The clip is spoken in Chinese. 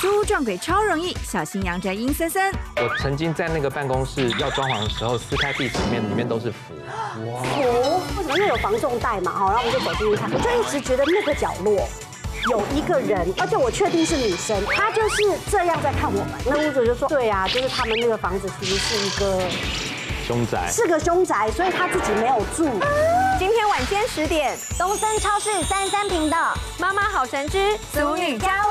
租屋撞鬼超容易，小心阳宅阴森森。我曾经在那个办公室要装潢的时候，撕开壁纸面，里面都是符。哇！符？为什么？因为有防重带嘛，哈。然后我们就走进去看，我就一直觉得那个角落有一个人，而且我确定是女生，她就是这样在看我们。那屋主就说：“对啊，就是他们那个房子其实是一个。”凶宅是个凶宅，所以他自己没有住。今天晚间十点，东森超市三三平的《妈妈好神之足女家》。